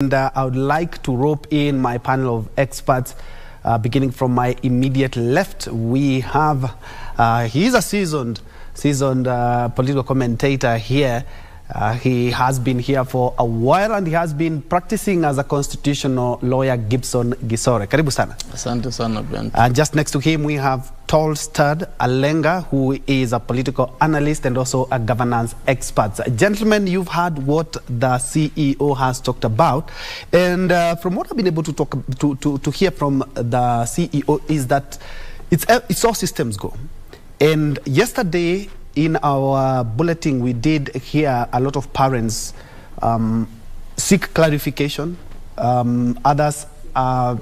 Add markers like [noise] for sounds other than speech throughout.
And uh, I would like to rope in my panel of experts. Uh, beginning from my immediate left, we have, uh, he's a seasoned, seasoned uh, political commentator here. Uh, he has been here for a while and he has been practicing as a constitutional lawyer, Gibson Gisore. Karibu sana. Asante sana Ben. And just next to him, we have Torosterdt Alenga, who is a political analyst and also a governance expert. Gentlemen, you've heard what the CEO has talked about. And uh, from what I've been able to, talk, to, to, to hear from the CEO is that it's, it's all systems go. And yesterday, in our bulletin, we did hear a lot of parents um, seek clarification. Um, others uh,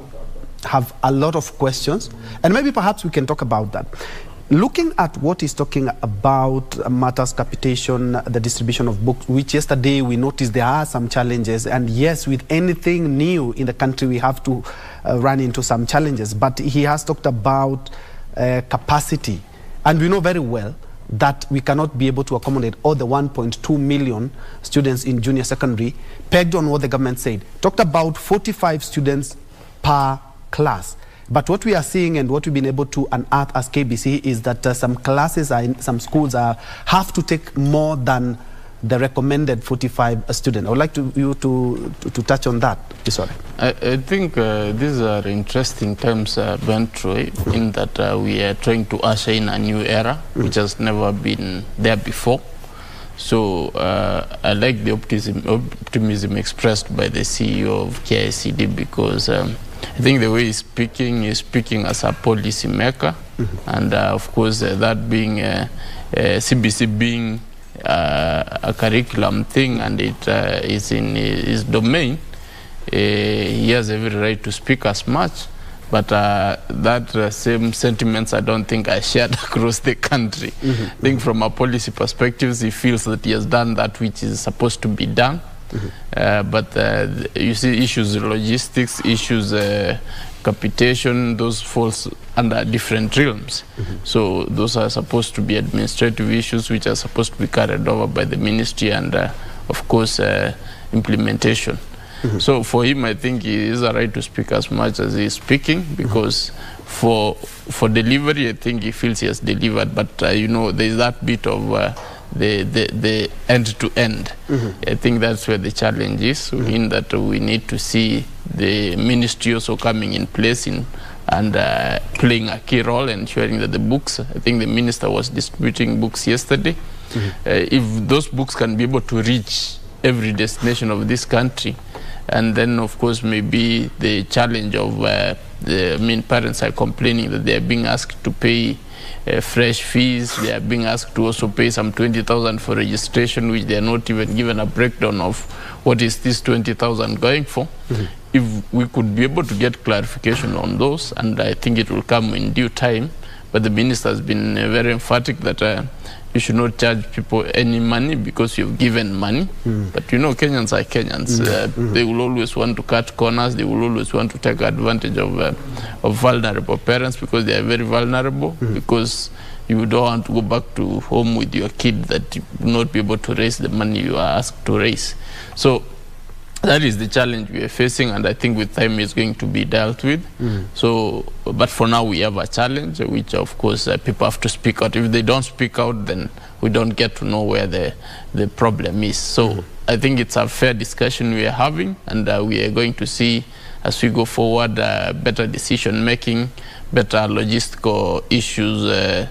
have a lot of questions, and maybe perhaps we can talk about that. Looking at what he's talking about matters capitation, the distribution of books, which yesterday we noticed there are some challenges. And yes, with anything new in the country, we have to uh, run into some challenges. But he has talked about uh, capacity. And we know very well that we cannot be able to accommodate all the 1.2 million students in junior secondary, pegged on what the government said. Talked about 45 students per class. But what we are seeing and what we've been able to unearth as KBC is that uh, some classes, are in, some schools are, have to take more than the recommended 45 students. I would like to, you to, to, to touch on that. Sorry. I, I think uh, these are interesting times, uh, Ben Troy, in that uh, we are trying to usher in a new era, which has never been there before. So uh, I like the optimism, optimism expressed by the CEO of KICD because um, I think the way he's speaking is speaking as a policy maker, mm-hmm. and uh, of course uh, that being CBC being uh, a curriculum thing and it uh, is in his domain, uh, he has every right to speak as much. But that same sentiments I don't think are shared [laughs] across the country. Mm -hmm. I think from a policy perspective, he feels that he has done that which is supposed to be done. Mm -hmm. but you see issues logistics, issues capitation, those falls under different realms. Mm -hmm. So those are supposed to be administrative issues which are supposed to be carried over by the ministry and, uh, of course, uh, implementation. Mm -hmm. So for him, I think he is a right to speak as much as he is speaking because mm -hmm. for for delivery, I think he feels he has delivered. But uh, you know, there is that bit of uh, the, the, the end to end. Mm -hmm. I think that's where the challenge is, mm -hmm. in that we need to see the ministry also coming in place in, and uh, playing a key role, ensuring that the books, I think the minister was distributing books yesterday. Mm -hmm. uh, if those books can be able to reach every destination of this country, and then of course maybe the challenge of uh, the I mean parents are complaining that they are being asked to pay uh, fresh fees. They are being asked to also pay some 20,000 for registration, which they are not even given a breakdown of what is this 20,000 going for. Mm -hmm. If we could be able to get clarification on those, and I think it will come in due time, but the minister has been uh, very emphatic that uh, you should not charge people any money because you've given money. Mm. But you know, Kenyans are Kenyans. Mm. Uh, mm. They will always want to cut corners. They will always want to take advantage of, uh, of vulnerable parents because they are very vulnerable. Because you don't want to go back to home with your kid that you will not be able to raise the money you are asked to raise. So that is the challenge we are facing, and I think with time it's going to be dealt with. Mm. So, but for now we have a challenge, which of course uh, people have to speak out. If they don't speak out, then we don't get to know where the the problem is. So, mm. I think it's a fair discussion we are having, and uh, we are going to see as we go forward uh, better decision making better logistical issues uh,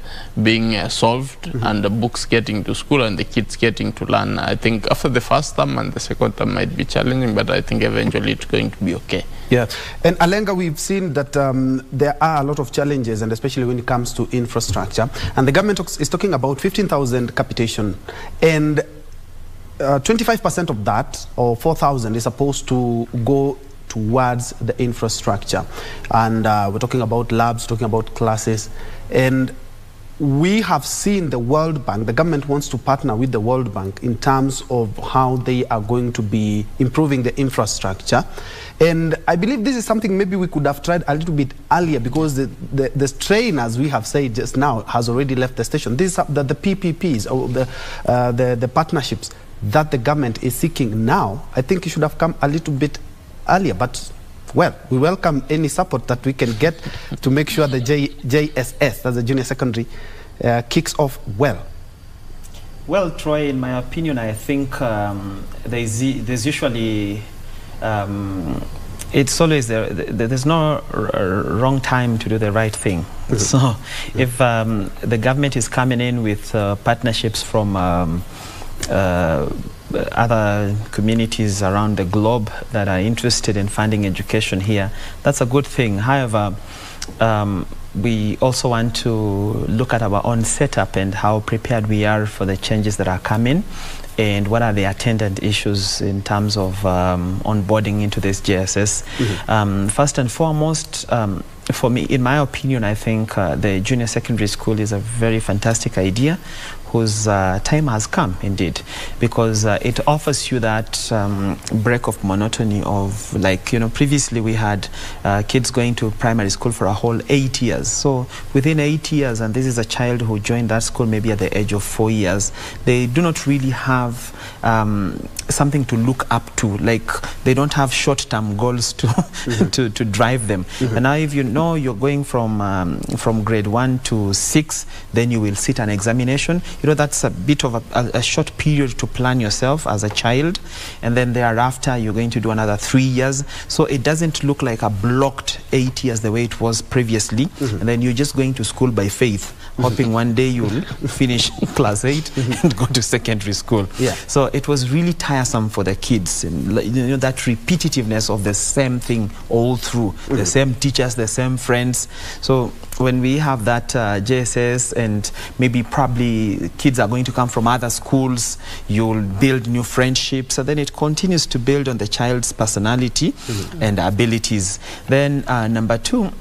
being uh, solved mm -hmm. and the books getting to school and the kids getting to learn. I think after the first term and the second term might be challenging, but I think eventually it's going to be okay. Yeah, and Alenga, we've seen that um, there are a lot of challenges, and especially when it comes to infrastructure. And the government is talking about 15,000 capitation, and 25% uh, of that, or 4,000, is supposed to go towards the infrastructure. And uh, we're talking about labs, talking about classes. And we have seen the World Bank, the government wants to partner with the World Bank in terms of how they are going to be improving the infrastructure. And I believe this is something maybe we could have tried a little bit earlier because the, the, the train, as we have said just now, has already left the station. These are the, the PPPs, or the, uh, the, the partnerships that the government is seeking now, I think it should have come a little bit earlier. But well, we welcome any support that we can get to make sure the J, JSS, that's the junior secondary, uh, kicks off well. Well, Troy, in my opinion, I think um, there's, there's usually, um, it's always there, there's no wrong time to do the right thing. Mm -hmm. So mm -hmm. if um, the government is coming in with uh, partnerships from um, uh, other communities around the globe that are interested in finding education here, that's a good thing. However, um, we also want to look at our own setup and how prepared we are for the changes that are coming and what are the attendant issues in terms of um, onboarding into this JSS. Mm -hmm. um, first and foremost, um, for me, in my opinion, I think uh, the junior secondary school is a very fantastic idea whose uh, time has come indeed because uh, it offers you that um, break of monotony of like you know previously we had uh, kids going to primary school for a whole eight years so within eight years and this is a child who joined that school maybe at the age of four years they do not really have um, something to look up to like they don't have short-term goals to, mm -hmm. [laughs] to to drive them mm -hmm. and now if you know you're going from um, from grade one to six then you will sit an examination you know that's a bit of a, a, a, short period to plan yourself as a child and then thereafter you're going to do another three years. So it doesn't look like a blocked eight years the way it was previously. Mm -hmm. and then you're just going to school by faith hoping one day you'll finish class 8 and go to secondary school. Yeah. so it was really tiresome for the kids and you know that repetitiveness of the same thing all through. Mm -hmm. the same teachers the same friends. So when we have that uh, JSS and maybe probably kids are going to come from other schools, you'll build new friendships, and then it continues to build on the child's personality mm -hmm. and abilities. Then uh, number two,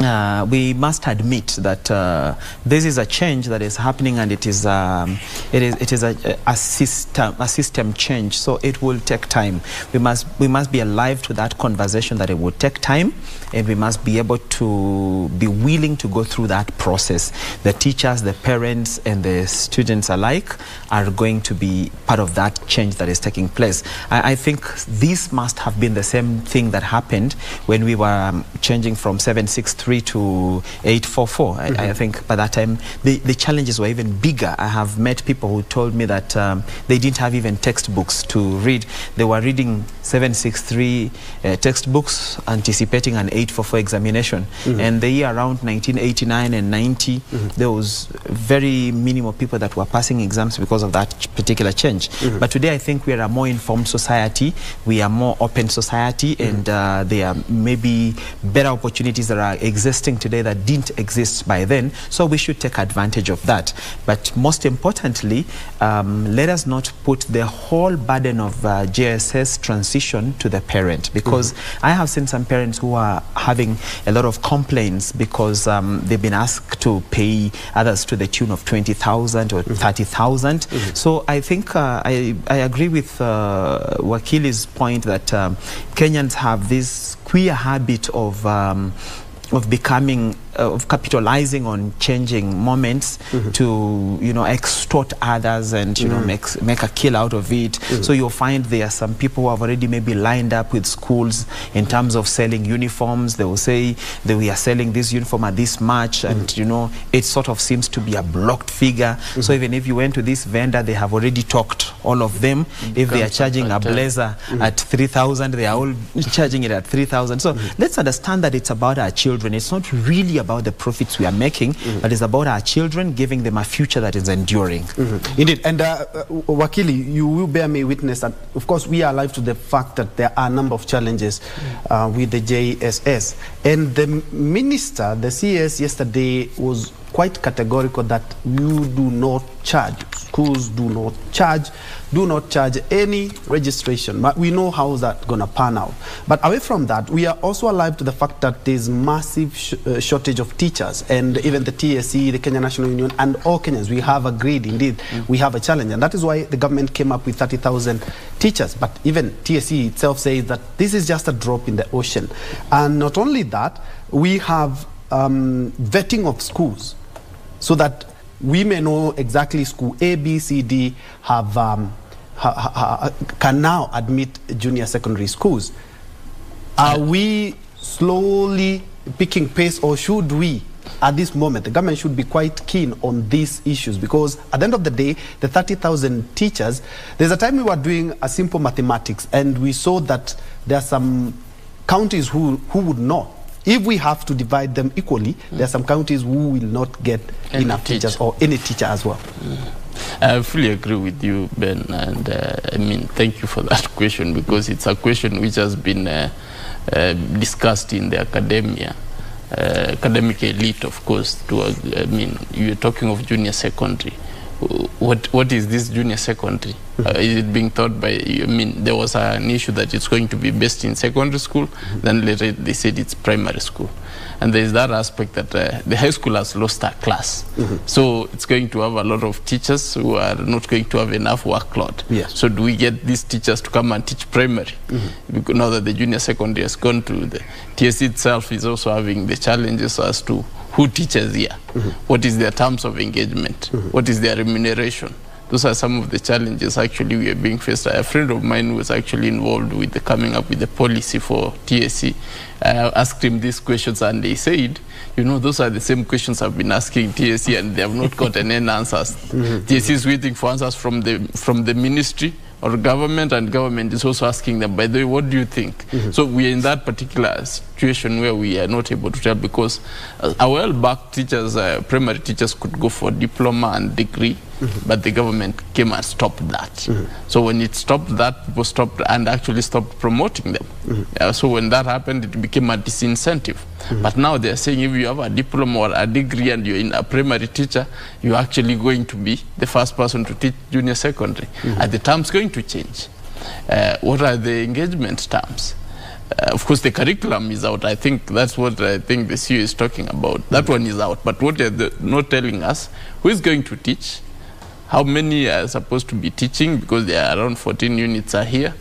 uh, we must admit that uh, this is a change that is happening and it is um, it is it is a, a system a system change. So it will take time. We must we must be alive to that conversation that it will take time and we must be able to be willing to go through that process. The teachers the parents and the students alike are going to be part of that change that is taking place. I, I think this must have been the same thing that happened when we were um, changing from 763 to 844. Mm -hmm. I, I, mm-hmm. think by that time the, the challenges were even bigger. I have met people who told me that um, they didn't have even textbooks to read. They were reading 763 uh, textbooks anticipating an 844 examination. Mm -hmm. And the year around 1989 and 90, mm -hmm. there was very minimal people that were passing exams because of that particular change. Mm-hmm. But today I think we are a more informed society. We are more open society mm-hmm. and uh, there are maybe better opportunities that are existing today that didn't exist by then. So we should take advantage of that. But most importantly, um, let us not put the whole burden of uh, JSS transition to the parent because mm -hmm. I have seen some parents who are having a lot of complaints because um, they've been asked to pay others to the tune of 20,000 or mm -hmm. 30,000. Mm -hmm. So I think uh, I, I agree with uh, Wakili's point that um, Kenyans have this queer habit of um, of becoming of capitalizing on changing moments mm -hmm. to you know extort others and you mm -hmm. know make make a kill out of it mm -hmm. so you'll find there are some people who have already maybe lined up with schools in terms of selling uniforms they will say that we are selling this uniform at this much and mm-hmm. you know it sort of seems to be a blocked figure so mm-hmm. even if you went to this vendor they have already talked all of them if they are charging a blazer mm-hmm. at 3000 they are all [laughs] charging it at 3000 so let's understand that it's about our children it's not really about the profits we are making, mm -hmm. but it's about our children, giving them a future that is enduring. Mm -hmm. Indeed. And uh, uh, Wakili, you will bear me witness that, of course, we are alive to the fact that there are a number of challenges uh, with the JSS. And the minister, the CS yesterday was quite categorical that you do not charge, schools do not charge, do not charge any registration. But we know how that's going to pan out. But away from that, we are also alive to the fact that there's massive sh uh, shortage of teachers and even the TSC, the Kenya National Union, and all Kenyans, we have agreed, indeed, mm. we have a challenge. And that is why the government came up with 30,000 teachers. But even TSC itself says that this is just a drop in the ocean. And not only that, we have um, vetting of schools so that we may know exactly school A, B, C, D have, um, ha, ha, can now admit junior secondary schools. Are we slowly picking pace, or should we? At this moment, the government should be quite keen on these issues because at the end of the day, the 30,000 teachers, there's a time we were doing a simple mathematics and we saw that there are some counties who, who would not. If we have to divide them equally, there are some counties who will not get Any enough teacher. teachers or any teacher as well. I fully agree with you, Ben, and uh, I mean, thank you for [laughs] that question because it's a question which has been uh, uh, discussed in the academia, uh, academic elite, of course. To uh, I mean, you're talking of junior secondary. What what is this junior secondary? Uh, is it being taught by? I mean, there was an issue that it's going to be based in secondary school. Then later they said it's primary school, and there is that aspect that uh, the high school has lost a class, mm-hmm. so it's going to have a lot of teachers who are not going to have enough workload. Yes. So do we get these teachers to come and teach primary? Mm-hmm. Because now that the junior secondary has gone to the TSC itself is also having the challenges as to who teaches here, mm-hmm. what is their terms of engagement, what is their remuneration. Those are some of the challenges actually we are being faced. A friend of mine was actually involved with the coming up with the policy for TSC. I asked him these questions and he said, you know, those are the same questions I've been asking TSC and they have not gotten any answers. [laughs] TSC is waiting for answers from the, from the ministry or government and government is also asking them, by the way, what do you think? So we are in that particular situation where we are not able to tell because uh, a while back teachers, uh, primary teachers could go for diploma and degree, but the government came and stopped that. So when it stopped that, people stopped and actually stopped promoting them. Uh, so when that happened, it became a disincentive. But now they're saying if you have a diploma or a degree and you're in a primary teacher, you're actually going to be the first person to teach junior secondary. Are the terms going to change? Uh, what are the engagement terms? Uh, of course, the curriculum is out. I think that's what I think the CEO is talking about. That one is out. But what they're the- not telling us, who is going to teach? How many are supposed to be teaching? Because there are around 14 units are here.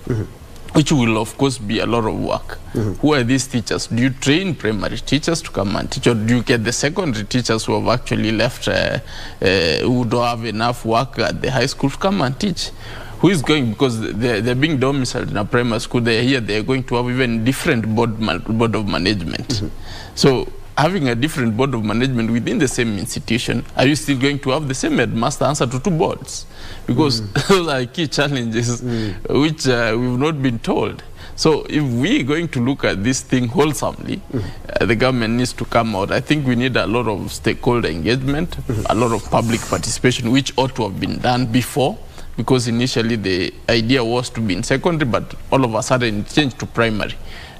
Which will, of course, be a lot of work. Who are these teachers? Do you train primary teachers to come and teach, or do you get the secondary teachers who have actually left, uh, uh, who don't have enough work at the high school to come and teach? Who is going, because they're, they're being domiciled in a primary school, they're here, they're going to have even different board, board of management. So having a different board of management within the same institution, are you still going to have the same headmaster answer to two boards? Because [laughs] those are key challenges which uh, we've not been told. So if we're going to look at this thing wholesomely, uh, the government needs to come out. I think we need a lot of stakeholder engagement, a lot of public participation, which ought to have been done before because initially the idea was to be in secondary, but all of a sudden it changed to primary.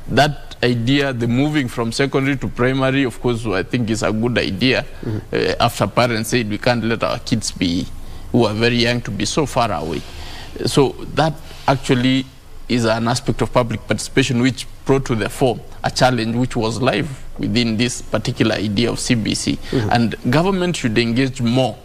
That idea, the moving from secondary to primary, of course, I think is a good idea. Uh, after parents said we can't let our kids be, who are very young, to be so far away. So that actually is an aspect of public participation which brought to the fore a challenge which was live within this particular idea of CBC. And government should engage more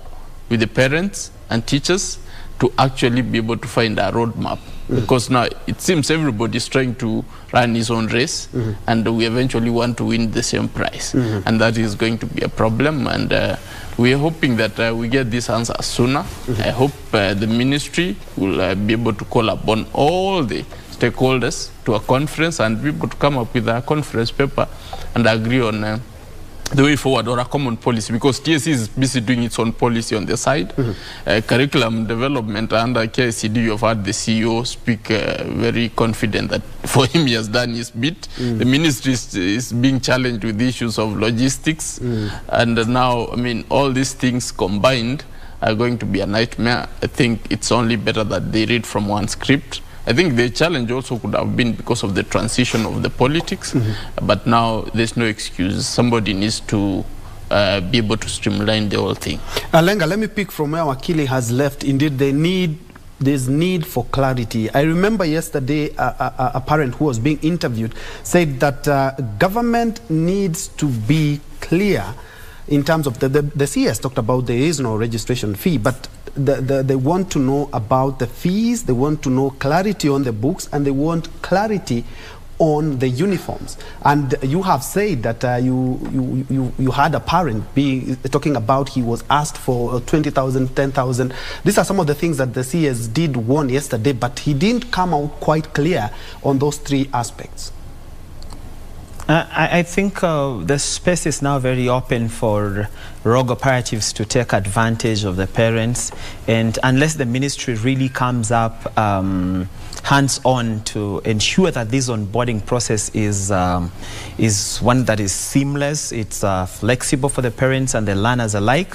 with the parents and teachers to actually be able to find a roadmap. Because now it seems everybody is trying to run his own race, and we eventually want to win the same prize, and that is going to be a problem. And uh, we are hoping that uh, we get this answer sooner. I hope uh, the ministry will uh, be able to call upon all the stakeholders to a conference and be able to come up with a conference paper and agree on. The way forward or a common policy because TSC is busy doing its own policy on the side. Uh, curriculum development under KICD, you've had the CEO speak uh, very confident that [laughs] for him he has done his bit. The ministry is, is being challenged with issues of logistics. And uh, now, I mean, all these things combined are going to be a nightmare. I think it's only better that they read from one script. I think the challenge also could have been because of the transition of the politics, but now there's no excuse. Somebody needs to uh, be able to streamline the whole thing. Alenga, let me pick from where Wakili has left. Indeed, they need there's need for clarity. I remember yesterday a, a, a parent who was being interviewed said that uh, government needs to be clear in terms of the, the, the CS talked about there is no registration fee, but the, the, they want to know about the fees, they want to know clarity on the books, and they want clarity on the uniforms. And you have said that uh, you, you, you, you had a parent being, talking about he was asked for uh, 20,000, 10,000. These are some of the things that the CS did warn yesterday, but he didn't come out quite clear on those three aspects. Uh, I, I think uh, the space is now very open for rogue operatives to take advantage of the parents, and unless the ministry really comes up um, hands-on to ensure that this onboarding process is um, is one that is seamless, it's uh, flexible for the parents and the learners alike,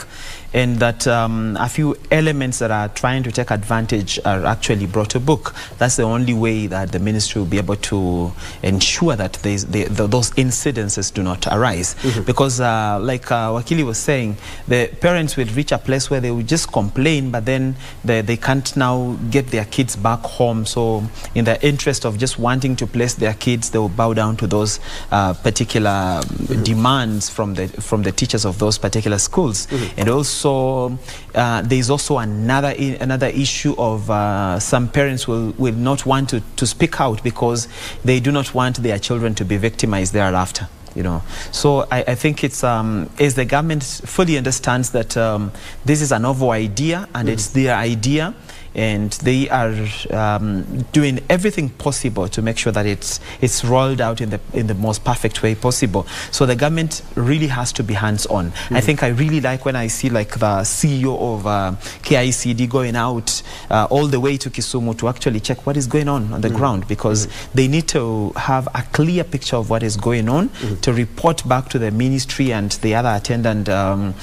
and that um, a few elements that are trying to take advantage are actually brought to book. That's the only way that the ministry will be able to ensure that the, the, those incidences do not arise. Because, uh, like uh, Wakili was saying, the parents will reach a place where they will just complain, but then they, they can't now get their kids back home. So, in the interest of just wanting to place their kids, they will bow down to those uh, particular um, demands from the from the teachers of those particular schools, and also uh, there is also another another issue of uh, some parents will will not want to to speak out because they do not want their children to be victimized thereafter. You know, so I, I think it's um, as the government fully understands that um, this is a novel idea and it's their idea, and they are um, doing everything possible to make sure that it's it's rolled out in the in the most perfect way possible. So the government really has to be hands on. I think I really like when I see like the CEO of uh, KICD going out uh, all the way to Kisumu to actually check what is going on on the ground because they need to have a clear picture of what is going on to report back to the ministry and the other attendant um,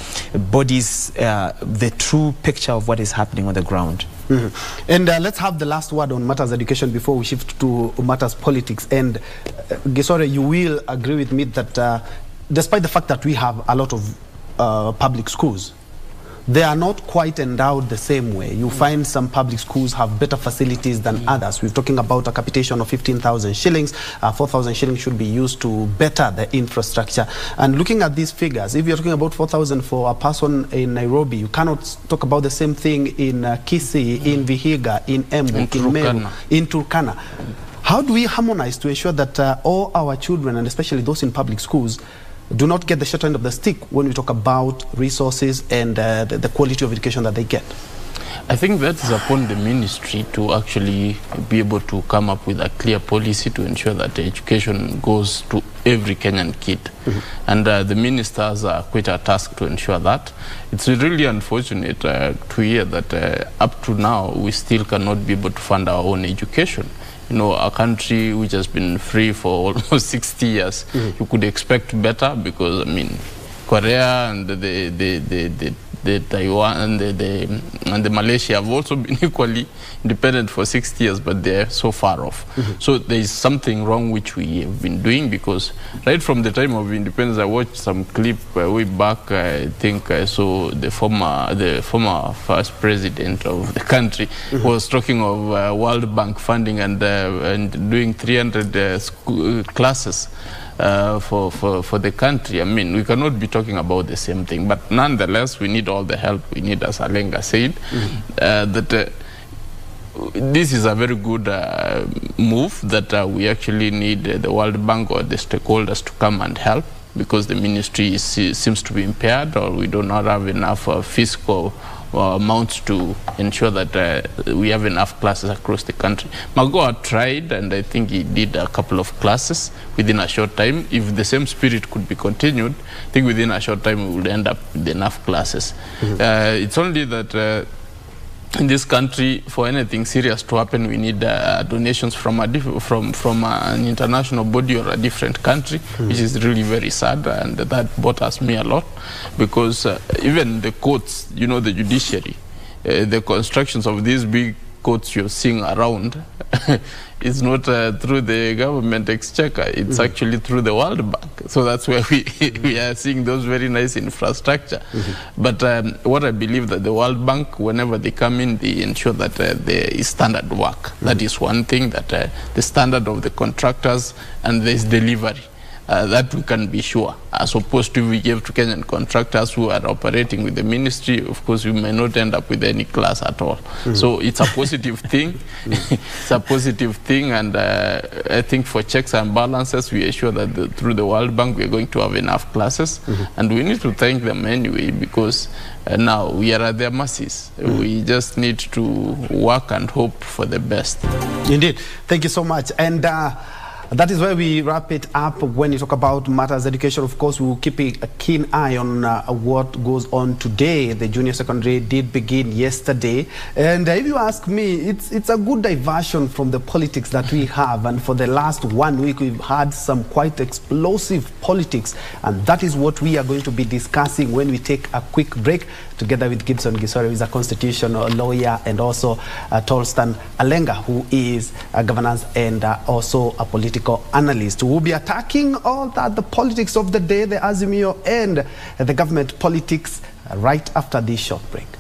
bodies uh, the true picture of what is happening on the ground. Mhm. And uh, let's have the last word on matters education before we shift to matters politics. And uh, you will agree with me that uh, despite the fact that we have a lot of uh, public schools, they are not quite endowed the same way. You find some public schools have better facilities than others. We're talking about a capitation of 15,000 shillings. Uh, 4,000 shillings should be used to better the infrastructure. And looking at these figures, if you're talking about 4,000 for a person in Nairobi, you cannot talk about the same thing in uh, Kisii, in Vihiga, in Embu, In in, Meru, Turkana. in Turkana. How do we harmonize to ensure that uh, all our children, and especially those in public schools, do not get the short end of the stick when we talk about resources and uh, the, the quality of education that they get? I think that is upon the ministry to actually be able to come up with a clear policy to ensure that education goes to every Kenyan kid. And uh, the ministers are quite a task to ensure that. It's really unfortunate uh, to hear that uh, up to now we still cannot be able to fund our own education. You know, a country which has been free for [laughs] almost 60 years, mm. you could expect better because, I mean, Korea and the, the, the, the, the, Taiwan and the, the, and the Malaysia have also [laughs] been equally independent for 60 years, but they're so far off. So there is something wrong which we have been doing because right from the time of independence, I watched some clip uh, way back. I think I saw the former the former first president of the country was talking of uh, World Bank funding and uh, and doing 300 uh, school, classes uh, for, for, for the country. I mean, we cannot be talking about the same thing, but nonetheless, we need all the help we need, as Alenga said, mm -hmm. uh, that uh, this is a very good uh, move that uh, we actually need uh, the World Bank or the stakeholders to come and help because the ministry is, seems to be impaired or we do not have enough uh, fiscal amounts to ensure that uh, we have enough classes across the country. Magoa tried and I think he did a couple of classes within a short time. If the same spirit could be continued, I think within a short time we would end up with enough classes. Mm -hmm. Uh, it's only that uh, in this country, for anything serious to happen, we need uh, donations from a diff- from from uh, an international body or a different country, which is really very sad, and that bothers me a lot, because uh, even the courts, you know, the judiciary, uh, the constructions of these big courts you're seeing around, [laughs] is not uh, through the government exchequer; it's actually through the World Bank. So that's where we [laughs] we are seeing those very nice infrastructure. But um, what I believe that the World Bank, whenever they come in, they ensure that uh, there is standard work. That is one thing. That uh, the standard of the contractors and there is delivery. Uh, that we can be sure, as opposed to we give to Kenyan contractors who are operating with the ministry, of course, we may not end up with any class at all. So it's a positive [laughs] thing. it's a positive thing, and uh, I think for checks and balances, we assure that the, through the World Bank, we are going to have enough classes, and we need to thank them anyway because uh, now we are at their mercies. We just need to work and hope for the best. Indeed. Thank you so much. And uh, That is where we wrap it up. When you talk about matters education, of course, we will keep a keen eye on uh, what goes on today. The junior secondary did begin yesterday. And uh, if you ask me, it's, it's a good diversion from the politics that we [laughs] have. And for the last one week, we've had some quite explosive politics. And that is what we are going to be discussing when we take a quick break together with Gibson Gisore, who is a constitutional lawyer, and also uh, Torosterdt Alenga, who is a governance and uh, also a political analyst. We'll be attacking all that, the politics of the day, the Azimio, and the government politics right after this short break.